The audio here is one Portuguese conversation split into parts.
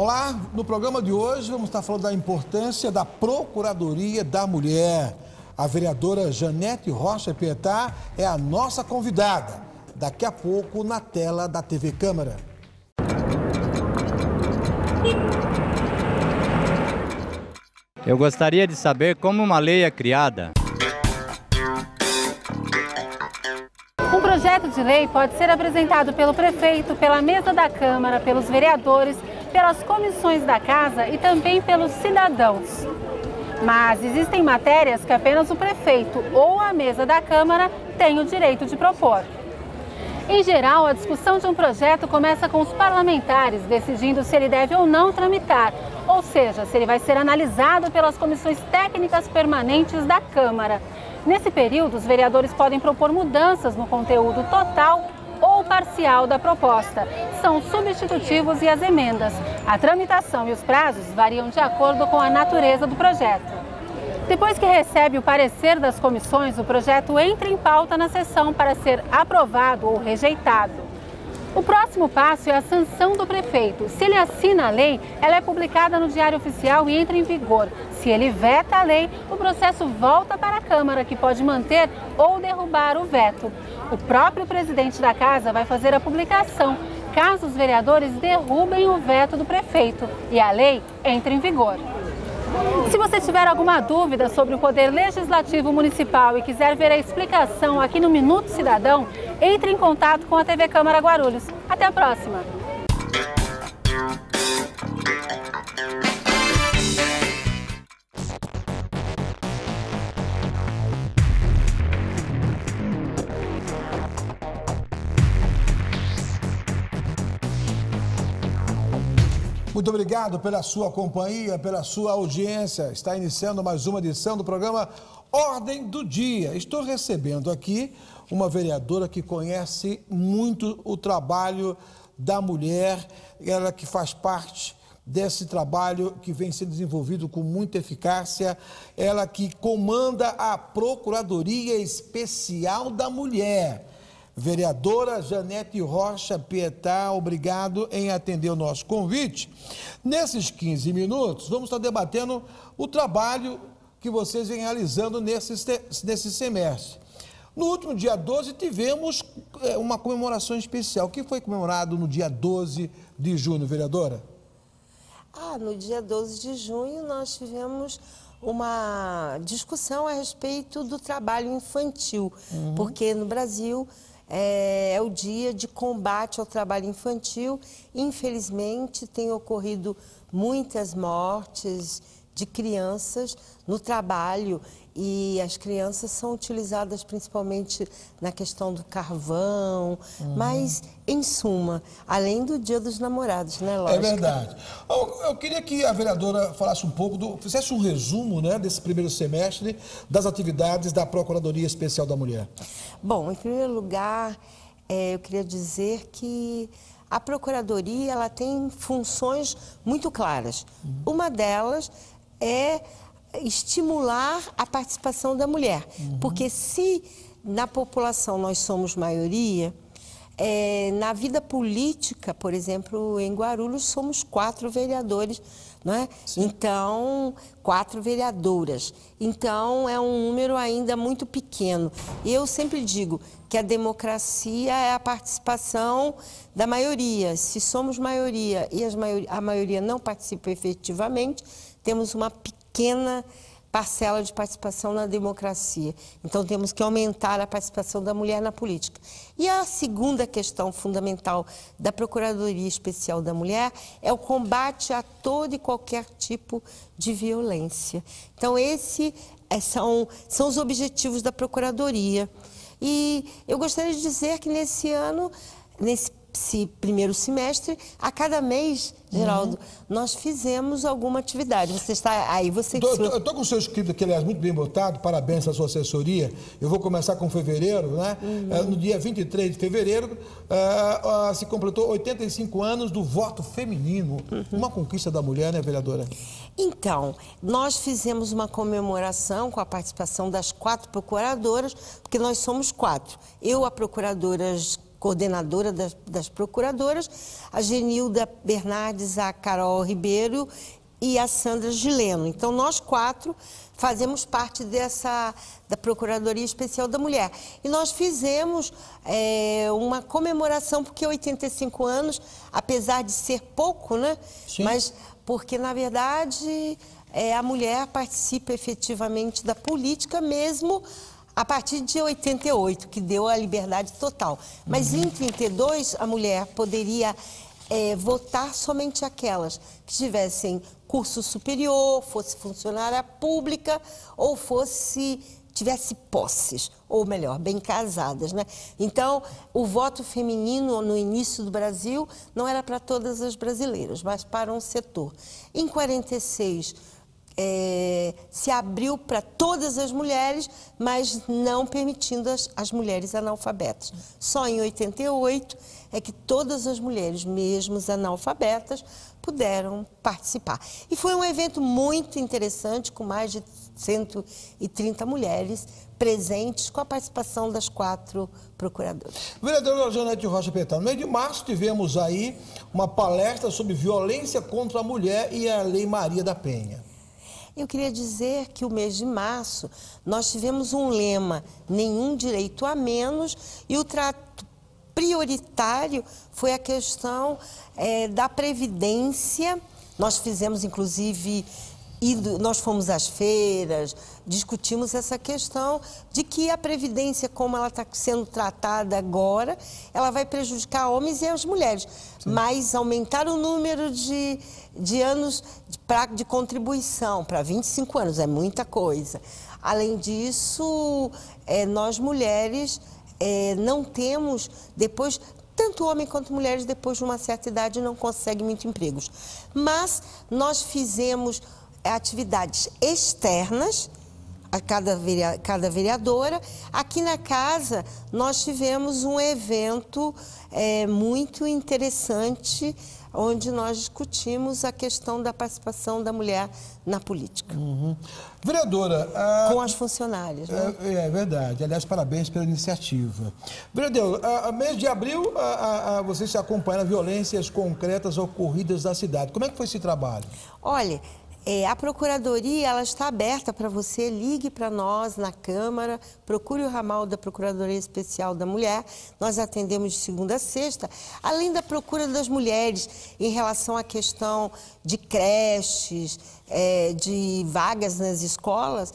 Olá, no programa de hoje vamos estar falando da importância da Procuradoria da Mulher. A vereadora Janete Rocha Pietá é a nossa convidada. Daqui a pouco na tela da TV Câmara. Eu gostaria de saber como uma lei é criada. Um projeto de lei pode ser apresentado pelo prefeito, pela mesa da Câmara, pelos vereadores, pelas comissões da Casa e também pelos cidadãos. Mas existem matérias que apenas o prefeito ou a mesa da Câmara têm o direito de propor. Em geral, a discussão de um projeto começa com os parlamentares decidindo se ele deve ou não tramitar, ou seja, se ele vai ser analisado pelas comissões técnicas permanentes da Câmara. Nesse período, os vereadores podem propor mudanças no conteúdo total parcial da proposta. São substitutivos e as emendas. A tramitação e os prazos variam de acordo com a natureza do projeto. Depois que recebe o parecer das comissões, o projeto entra em pauta na sessão para ser aprovado ou rejeitado. O próximo passo é a sanção do prefeito. Se ele assina a lei, ela é publicada no Diário Oficial e entra em vigor. Se ele veta a lei, o processo volta para a Câmara, que pode manter ou derrubar o veto. O próprio presidente da casa vai fazer a publicação, caso os vereadores derrubem o veto do prefeito e a lei entre em vigor. Se você tiver alguma dúvida sobre o Poder Legislativo Municipal e quiser ver a explicação aqui no Minuto Cidadão, entre em contato com a TV Câmara Guarulhos. Até a próxima! Muito obrigado pela sua companhia, pela sua audiência. Está iniciando mais uma edição do programa Ordem do Dia. Estou recebendo aqui uma vereadora que conhece muito o trabalho da mulher, ela que faz parte desse trabalho que vem sendo desenvolvido com muita eficácia, ela que comanda a Procuradoria Especial da Mulher. Vereadora Janete Rocha Pietá, obrigado em atender o nosso convite. Nesses 15 minutos, vamos estar debatendo o trabalho que vocês vêm realizando nesse, nesse semestre. No último dia 12, tivemos é, uma comemoração especial. O que foi comemorado no dia 12 de junho, vereadora? Ah, no dia 12 de junho nós tivemos uma discussão a respeito do trabalho infantil, uhum. porque no Brasil é, é o dia de combate ao trabalho infantil. Infelizmente, tem ocorrido muitas mortes de crianças no trabalho e as crianças são utilizadas principalmente na questão do carvão, uhum. mas em suma, além do Dia dos Namorados, né, Lógico. É verdade. Eu, eu, queria que a vereadora falasse um pouco, do, fizesse um resumo, né, desse primeiro semestre das atividades da Procuradoria Especial da Mulher. Bom, em primeiro lugar, é, eu queria dizer que a Procuradoria ela tem funções muito claras. Uhum. Uma delas é estimular a participação da mulher. Uhum. Porque se na população nós somos maioria, é, na vida política, por exemplo, em Guarulhos somos quatro vereadores, não é? Então, quatro vereadoras. Então, é um número ainda muito pequeno. Eu sempre digo que a democracia é a participação da maioria. Se somos maioria e a maioria não participa efetivamente, temos uma pequena parcela de participação na democracia. Então temos que aumentar a participação da mulher na política. E a segunda questão fundamental da Procuradoria Especial da Mulher é o combate a todo e qualquer tipo de violência. Então esses é, são, são os objetivos da Procuradoria. E eu gostaria de dizer que nesse ano, nesse esse primeiro semestre, a cada mês, Geraldo, uhum. nós fizemos alguma atividade. Você está aí, você... Tô, eu estou com o seu escrito aqui, aliás, muito bem botado, parabéns à sua assessoria. Eu vou começar com fevereiro, né? Uhum. É, no dia 23 de fevereiro, uh, uh, se completou 85 anos do voto feminino. Uhum. Uma conquista da mulher, né, vereadora? Então, nós fizemos uma comemoração com a participação das quatro procuradoras, porque nós somos quatro. Eu, a procuradora coordenadora das, das procuradoras, a Genilda Bernardes, a Carol Ribeiro e a Sandra Gileno. Então, nós quatro fazemos parte dessa da Procuradoria Especial da Mulher. E nós fizemos é, uma comemoração, porque 85 anos, apesar de ser pouco, né? Sim. Mas porque, na verdade, é, a mulher participa efetivamente da política mesmo a partir de 88, que deu a liberdade total. Mas uhum. em 32, a mulher poderia é, votar somente aquelas que tivessem curso superior, fosse funcionária pública ou fosse tivesse posses, ou melhor, bem casadas, né? Então, o voto feminino no início do Brasil não era para todas as brasileiras, mas para um setor. Em 46, é, se abriu para todas as mulheres, mas não permitindo as, as mulheres analfabetas. Só em 88 é que todas as mulheres, mesmo analfabetas, puderam participar. E foi um evento muito interessante, com mais de 130 mulheres presentes, com a participação das quatro procuradoras. Vereadora Janete Rocha Petano, no mês de março tivemos aí uma palestra sobre violência contra a mulher e a Lei Maria da Penha. Eu queria dizer que o mês de março nós tivemos um lema: nenhum direito a menos, e o trato prioritário foi a questão é, da previdência. Nós fizemos, inclusive, ido, nós fomos às feiras, discutimos essa questão de que a Previdência, como ela está sendo tratada agora, ela vai prejudicar homens e as mulheres. Sim. Mas aumentar o número de, de anos de, pra, de contribuição para 25 anos é muita coisa. Além disso, é, nós mulheres é, não temos, depois, tanto homem quanto mulheres, depois de uma certa idade, não conseguem muitos empregos. Mas nós fizemos atividades externas a cada, cada vereadora. Aqui na casa, nós tivemos um evento é, muito interessante, onde nós discutimos a questão da participação da mulher na política. Uhum. Vereadora... A... Com as funcionárias, né? É, é, verdade. Aliás, parabéns pela iniciativa. Vereadora, a, a mês de abril, a, a, você se acompanha violências concretas ocorridas na cidade. Como é que foi esse trabalho? Olha, é, a Procuradoria ela está aberta para você, ligue para nós na Câmara, procure o ramal da Procuradoria Especial da Mulher, nós atendemos de segunda a sexta, além da procura das mulheres em relação à questão de creches, é, de vagas nas escolas,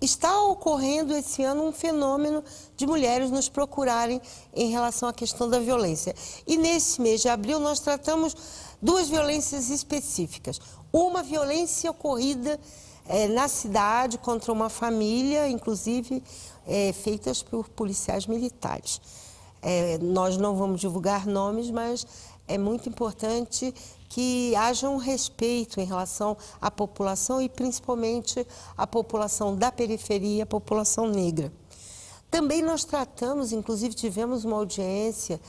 está ocorrendo esse ano um fenômeno de mulheres nos procurarem em relação à questão da violência. E nesse mês de abril nós tratamos duas violências específicas. Uma violência ocorrida é, na cidade contra uma família, inclusive é, feitas por policiais militares. É, nós não vamos divulgar nomes, mas é muito importante que haja um respeito em relação à população e principalmente à população da periferia, a população negra. Também nós tratamos, inclusive tivemos uma audiência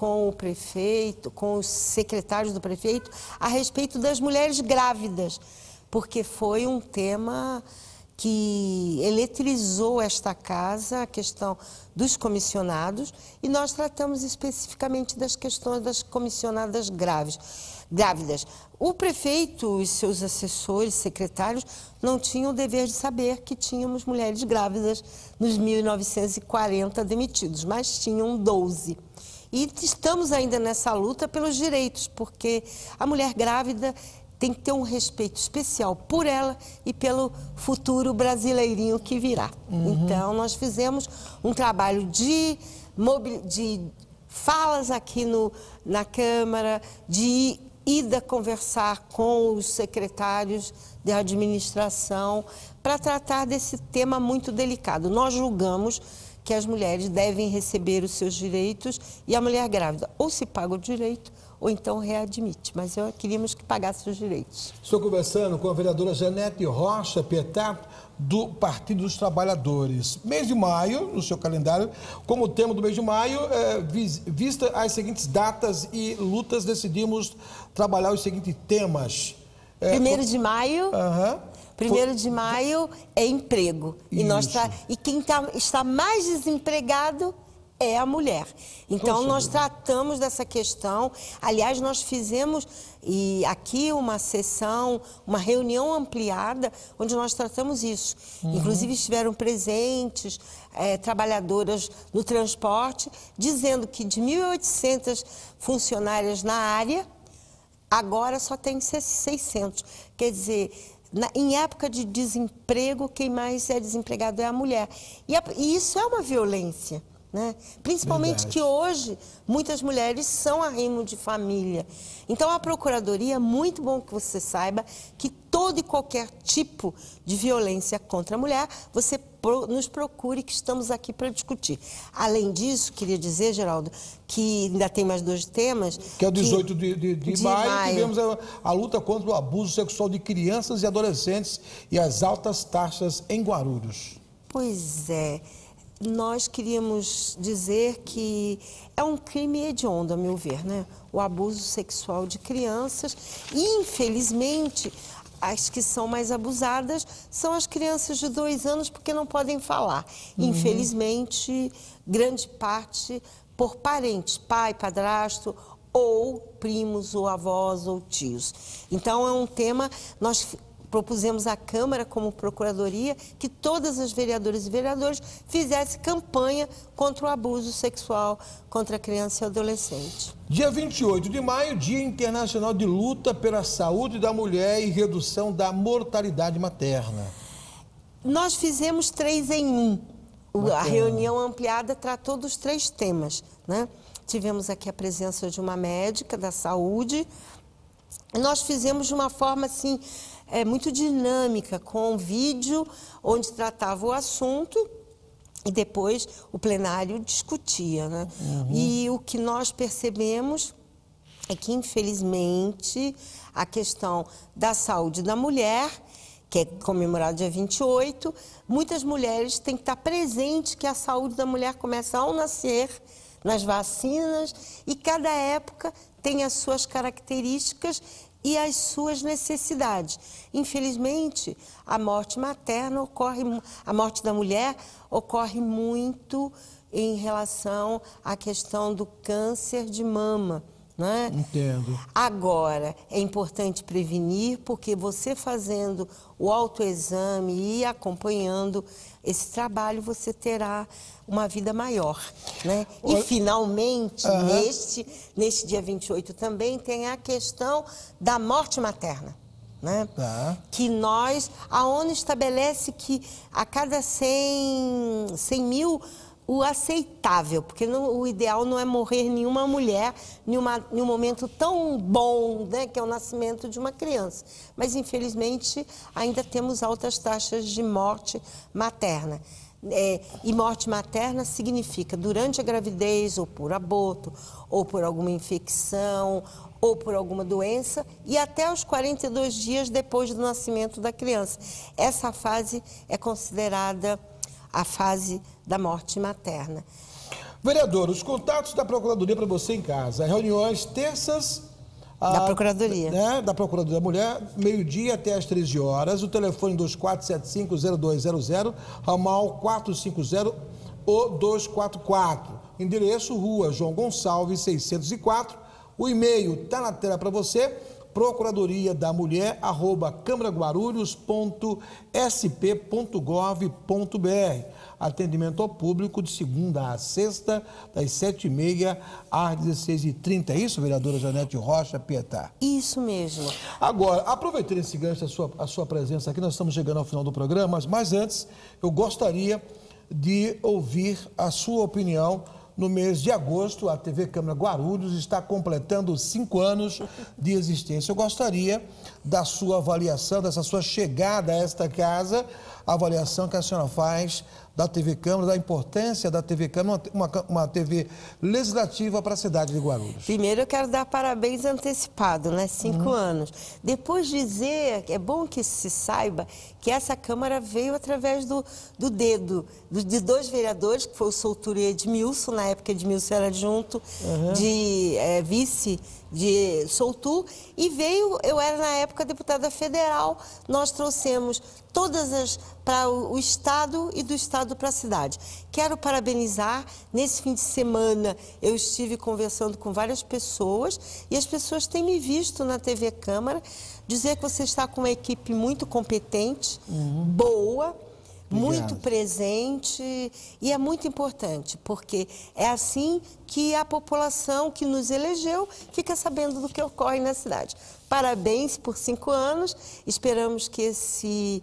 com o prefeito, com os secretários do prefeito, a respeito das mulheres grávidas, porque foi um tema que eletrizou esta casa, a questão dos comissionados, e nós tratamos especificamente das questões das comissionadas graves, grávidas. O prefeito e seus assessores, secretários, não tinham o dever de saber que tínhamos mulheres grávidas nos 1940 demitidos, mas tinham 12. E estamos ainda nessa luta pelos direitos, porque a mulher grávida tem que ter um respeito especial por ela e pelo futuro brasileirinho que virá. Uhum. Então, nós fizemos um trabalho de, de falas aqui no, na Câmara, de ida conversar com os secretários de administração para tratar desse tema muito delicado. Nós julgamos que as mulheres devem receber os seus direitos e a mulher grávida ou se paga o direito ou então readmite. Mas eu queríamos que pagasse os direitos. Estou conversando com a vereadora Janete Rocha Petato, do Partido dos Trabalhadores. Mês de maio, no seu calendário, como tema do mês de maio, é, vista as seguintes datas e lutas, decidimos trabalhar os seguintes temas. É, Primeiro de maio, uhum. Primeiro de maio é emprego. E, nós tá, e quem tá, está mais desempregado é a mulher. Então, nós tratamos dessa questão. Aliás, nós fizemos e aqui uma sessão, uma reunião ampliada, onde nós tratamos isso. Uhum. Inclusive, estiveram presentes é, trabalhadoras no transporte, dizendo que de 1.800 funcionárias na área, agora só tem 600. Quer dizer, na, em época de desemprego, quem mais é desempregado é a mulher. E, a, e isso é uma violência. Né? Principalmente Verdade. que hoje muitas mulheres são arrimo de família. Então a procuradoria é muito bom que você saiba que todo e qualquer tipo de violência contra a mulher, você nos procure que estamos aqui para discutir. Além disso, queria dizer, Geraldo, que ainda tem mais dois temas. Que é o 18 que, de, de, de, de maio, maio, tivemos a, a luta contra o abuso sexual de crianças e adolescentes e as altas taxas em Guarulhos. Pois é nós queríamos dizer que é um crime hediondo, a meu ver, né? O abuso sexual de crianças. E, infelizmente, as que são mais abusadas são as crianças de dois anos, porque não podem falar. Uhum. Infelizmente, grande parte por parentes, pai, padrasto ou primos, ou avós, ou tios. Então, é um tema, nós propusemos à Câmara, como Procuradoria, que todas as vereadoras e vereadores fizessem campanha contra o abuso sexual contra a criança e adolescente. Dia 28 de maio, Dia Internacional de Luta pela Saúde da Mulher e Redução da Mortalidade Materna. Nós fizemos três em um. A reunião ampliada tratou dos três temas. Né? Tivemos aqui a presença de uma médica da saúde. Nós fizemos de uma forma assim é, muito dinâmica, com um vídeo onde tratava o assunto e depois o plenário discutia. Né? Uhum. E o que nós percebemos é que, infelizmente, a questão da saúde da mulher, que é comemorado dia 28, muitas mulheres têm que estar presentes que a saúde da mulher começa ao nascer, nas vacinas, e cada época tem as suas características e as suas necessidades. Infelizmente, a morte materna ocorre, a morte da mulher ocorre muito em relação à questão do câncer de mama. Né? Entendo. Agora, é importante prevenir, porque você fazendo o autoexame e acompanhando esse trabalho, você terá uma vida maior. Né? E, finalmente, uhum. neste, neste dia 28 também, tem a questão da morte materna. Né? Tá. Que nós, a ONU estabelece que a cada 100, 100 mil o aceitável, porque o ideal não é morrer nenhuma mulher em, uma, em um momento tão bom, né, que é o nascimento de uma criança. Mas, infelizmente, ainda temos altas taxas de morte materna. É, e morte materna significa durante a gravidez, ou por aborto, ou por alguma infecção, ou por alguma doença, e até os 42 dias depois do nascimento da criança. Essa fase é considerada a fase da morte materna. Vereador, os contatos da Procuradoria para você em casa, reuniões terças. Da a, Procuradoria. Né, da Procuradoria da Mulher, meio-dia até às 13 horas. O telefone 2475-0200, ramal 450 ou 244. Endereço, Rua João Gonçalves, 604. O e-mail está na tela para você procuradoria da mulher, arroba câmaraguarulhos.sp.gov.br. Atendimento ao público de segunda a sexta, das sete e meia às 16h30. É isso, vereadora Janete Rocha Pietá? Isso mesmo. Agora, aproveitando esse gancho, a sua, a sua presença aqui, nós estamos chegando ao final do programa, mas antes, eu gostaria de ouvir a sua opinião no mês de agosto, a TV Câmara Guarulhos está completando cinco anos de existência. Eu gostaria da sua avaliação, dessa sua chegada a esta casa, a avaliação que a senhora faz da TV Câmara, da importância da TV Câmara, uma, uma TV legislativa para a cidade de Guarulhos. Primeiro eu quero dar parabéns antecipado, né? Cinco uhum. anos. Depois dizer, é bom que se saiba que essa Câmara veio através do, do dedo do, de dois vereadores, que foi o Soutura e Edmilson, na época Edmilson era junto, uhum. de é, vice de Soutu, e veio, eu era na época deputada federal, nós trouxemos todas as para o, Estado e do Estado para a cidade. Quero parabenizar. Nesse fim de semana eu estive conversando com várias pessoas e as pessoas têm me visto na TV Câmara dizer que você está com uma equipe muito competente, uhum. boa muito presente e é muito importante, porque é assim que a população que nos elegeu fica sabendo do que ocorre na cidade. Parabéns por cinco anos, esperamos que esse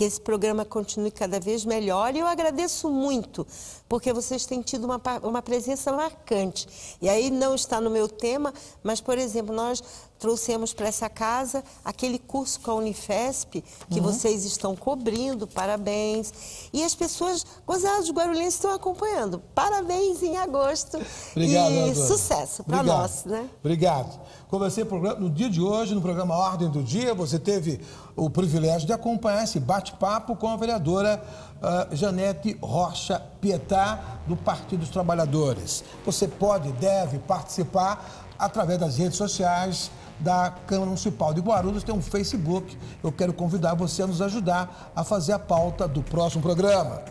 que esse programa continue cada vez melhor. E eu agradeço muito, porque vocês têm tido uma, uma presença marcante. E aí não está no meu tema, mas, por exemplo, nós trouxemos para essa casa aquele curso com a Unifesp que uhum. vocês estão cobrindo, parabéns. E as pessoas gozadas de Guarulhense estão acompanhando. Parabéns em agosto. Obrigado, e sucesso para nós, né? Obrigado. Conversei no dia de hoje, no programa Ordem do Dia, você teve o privilégio de acompanhar esse bate-papo com a vereadora uh, Janete Rocha Pietá, do Partido dos Trabalhadores. Você pode, deve participar através das redes sociais, da Câmara Municipal de Guarulhos, tem um Facebook. Eu quero convidar você a nos ajudar a fazer a pauta do próximo programa.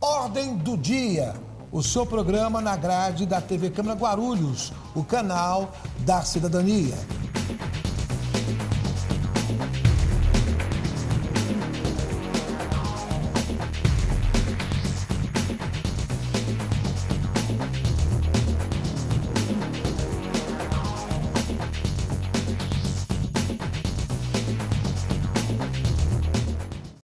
Ordem do Dia, o seu programa na grade da TV Câmara Guarulhos, o canal da cidadania.